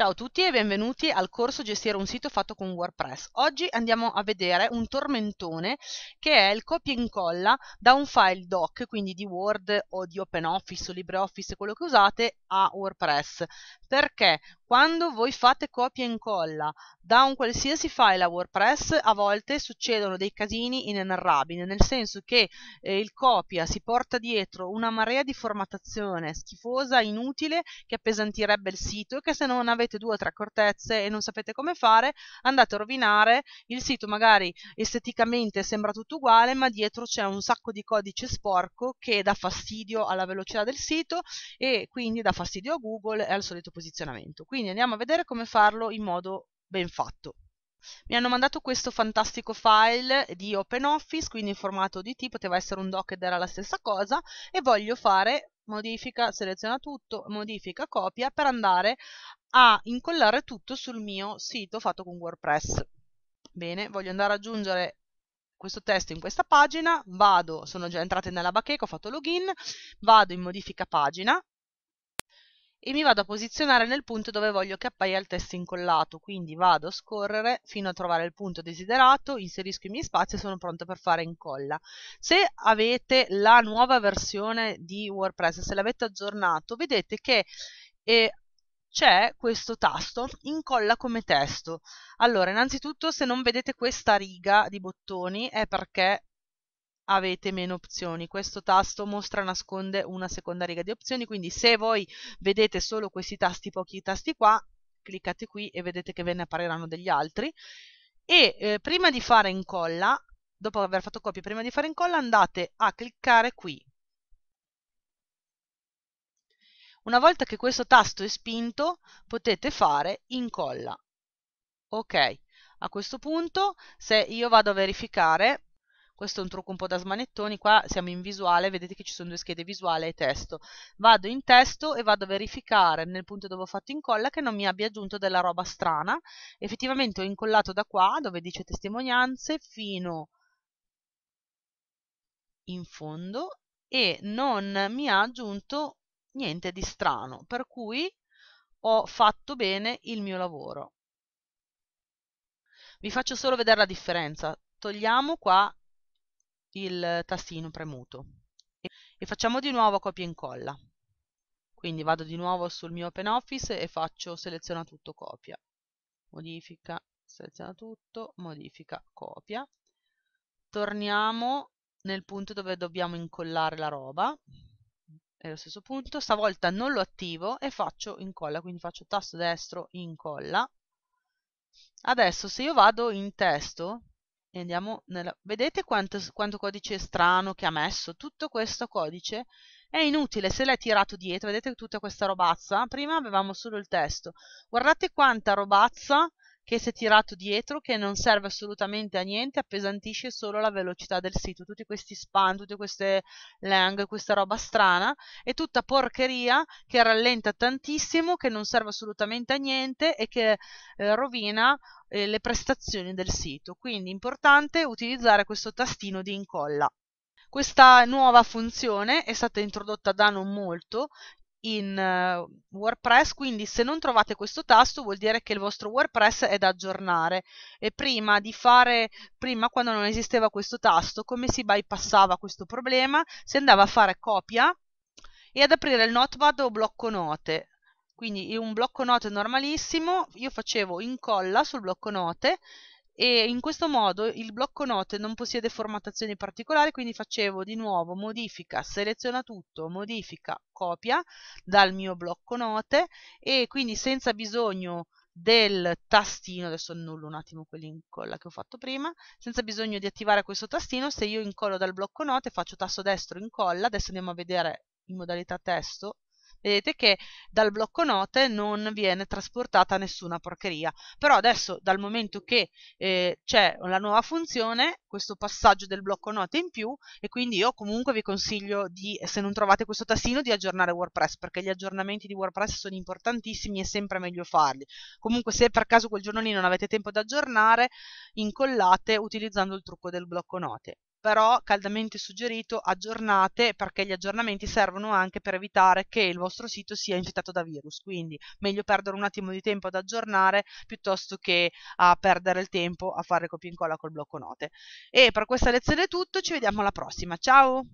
Ciao a tutti e benvenuti al corso Gestire un sito fatto con WordPress. Oggi andiamo a vedere un tormentone che è il copia e incolla da un file doc, quindi di Word o di OpenOffice o LibreOffice, quello che usate, a WordPress. Perché quando voi fate copia e incolla da un qualsiasi file a WordPress, a volte succedono dei casini inenarrabili, nel senso che eh, il copia si porta dietro una marea di formattazione schifosa, inutile, che appesantirebbe il sito e che se non avete due o tre accortezze e non sapete come fare, andate a rovinare il sito, magari esteticamente sembra tutto uguale, ma dietro c'è un sacco di codice sporco che dà fastidio alla velocità del sito e quindi dà fastidio a Google e al solito posizionamento. Quindi andiamo a vedere come farlo in modo ben fatto. Mi hanno mandato questo fantastico file di OpenOffice, quindi in formato ODT, poteva essere un doc ed era la stessa cosa, e voglio fare modifica, seleziona tutto, modifica, copia, per andare a incollare tutto sul mio sito fatto con WordPress. Bene, voglio andare ad aggiungere questo testo in questa pagina, vado, sono già entrata nella bacheca, ho fatto login, vado in modifica pagina, e mi vado a posizionare nel punto dove voglio che appaia il testo incollato, quindi vado a scorrere fino a trovare il punto desiderato, inserisco i miei spazi e sono pronta per fare incolla. Se avete la nuova versione di WordPress, se l'avete aggiornato, vedete che eh, c'è questo tasto incolla come testo. Allora, innanzitutto se non vedete questa riga di bottoni è perché avete meno opzioni. Questo tasto mostra nasconde una seconda riga di opzioni, quindi se voi vedete solo questi tasti, pochi tasti qua, cliccate qui e vedete che ve ne appariranno degli altri. E eh, prima di fare incolla, dopo aver fatto copia, prima di fare incolla andate a cliccare qui. Una volta che questo tasto è spinto potete fare incolla. Ok, a questo punto se io vado a verificare questo è un trucco un po' da smanettoni, qua siamo in visuale, vedete che ci sono due schede visuale e testo. Vado in testo e vado a verificare nel punto dove ho fatto incolla che non mi abbia aggiunto della roba strana. Effettivamente ho incollato da qua, dove dice testimonianze, fino in fondo e non mi ha aggiunto niente di strano, per cui ho fatto bene il mio lavoro. Vi faccio solo vedere la differenza. Togliamo qua il tastino premuto. E facciamo di nuovo copia e incolla. Quindi vado di nuovo sul mio OpenOffice e faccio seleziona tutto copia. Modifica seleziona tutto modifica copia. Torniamo nel punto dove dobbiamo incollare la roba. È lo stesso punto. Stavolta non lo attivo e faccio incolla quindi faccio tasto destro incolla. Adesso se io vado in testo e andiamo nella... vedete quanto, quanto codice strano che ha messo? Tutto questo codice è inutile se l'è tirato dietro vedete tutta questa robazza? Prima avevamo solo il testo. Guardate quanta robazza che si è tirato dietro che non serve assolutamente a niente, appesantisce solo la velocità del sito, tutti questi spam, tutte queste lang, questa roba strana, è tutta porcheria che rallenta tantissimo, che non serve assolutamente a niente e che eh, rovina eh, le prestazioni del sito. Quindi è importante utilizzare questo tastino di incolla. Questa nuova funzione è stata introdotta da non molto in uh, WordPress, quindi se non trovate questo tasto vuol dire che il vostro WordPress è da aggiornare e prima di fare, prima quando non esisteva questo tasto, come si bypassava questo problema? Si andava a fare copia e ad aprire il notepad o blocco note. Quindi un blocco note normalissimo, io facevo incolla sul blocco note e in questo modo il blocco note non possiede formattazioni particolari quindi facevo di nuovo modifica seleziona tutto modifica copia dal mio blocco note e quindi senza bisogno del tastino adesso annullo un attimo quell'incolla che ho fatto prima senza bisogno di attivare questo tastino se io incollo dal blocco note faccio tasto destro incolla adesso andiamo a vedere in modalità testo vedete che dal blocco note non viene trasportata nessuna porcheria. Però adesso dal momento che eh, c'è la nuova funzione questo passaggio del blocco note in più e quindi io comunque vi consiglio di se non trovate questo tastino di aggiornare WordPress perché gli aggiornamenti di WordPress sono importantissimi e è sempre meglio farli. Comunque se per caso quel giorno lì non avete tempo di aggiornare incollate utilizzando il trucco del blocco note però caldamente suggerito aggiornate perché gli aggiornamenti servono anche per evitare che il vostro sito sia infettato da virus, quindi meglio perdere un attimo di tempo ad aggiornare piuttosto che a perdere il tempo a fare copia e incolla col blocco note. E per questa lezione è tutto, ci vediamo alla prossima, ciao!